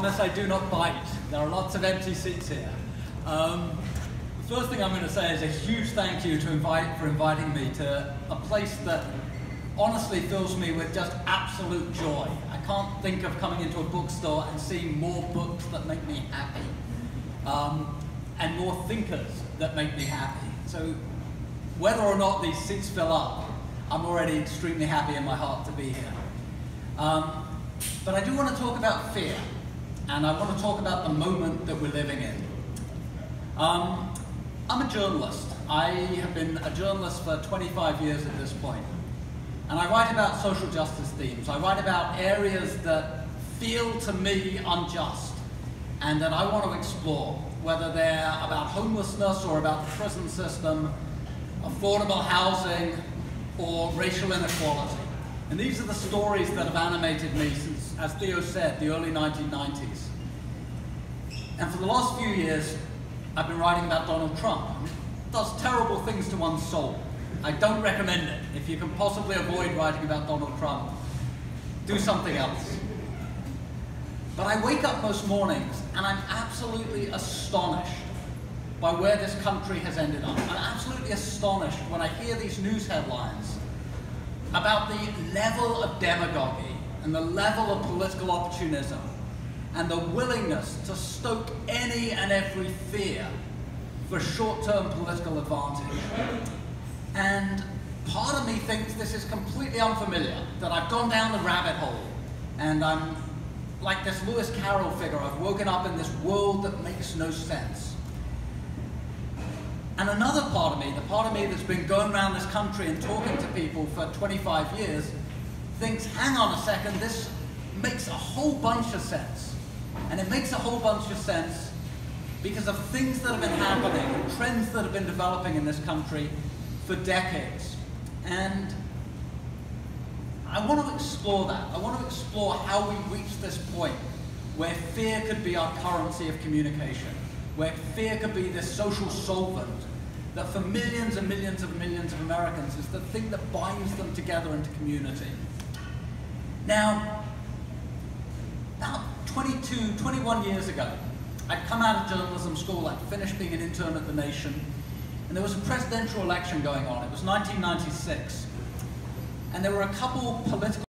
promise I do not bite. There are lots of empty seats here. Um, the first thing I'm going to say is a huge thank you to invite, for inviting me to a place that honestly fills me with just absolute joy. I can't think of coming into a bookstore and seeing more books that make me happy um, and more thinkers that make me happy. So whether or not these seats fill up, I'm already extremely happy in my heart to be here. Um, but I do want to talk about fear, and I want to talk about the moment that we're living in. Um, I'm a journalist. I have been a journalist for 25 years at this point. And I write about social justice themes. I write about areas that feel to me unjust and that I want to explore, whether they're about homelessness or about the prison system, affordable housing, or racial inequality. And these are the stories that have animated me since, as Theo said, the early 1990s. And for the last few years, I've been writing about Donald Trump. It does terrible things to one's soul. I don't recommend it. If you can possibly avoid writing about Donald Trump, do something else. But I wake up most mornings and I'm absolutely astonished by where this country has ended up. I'm absolutely astonished when I hear these news headlines about the level of demagoguery and the level of political opportunism and the willingness to stoke any and every fear for short-term political advantage. And part of me thinks this is completely unfamiliar, that I've gone down the rabbit hole and I'm like this Lewis Carroll figure, I've woken up in this world that makes no sense. And another part of me, the part of me that's been going around this country and talking to people for 25 years, thinks, hang on a second, this makes a whole bunch of sense. And it makes a whole bunch of sense because of things that have been happening, trends that have been developing in this country for decades. And I want to explore that. I want to explore how we reach this point where fear could be our currency of communication, where fear could be this social solvent that for millions and millions and millions of Americans is the thing that binds them together into community. Now, about 22, 21 years ago, I'd come out of journalism school, I'd finished being an intern at The Nation, and there was a presidential election going on. It was 1996. And there were a couple political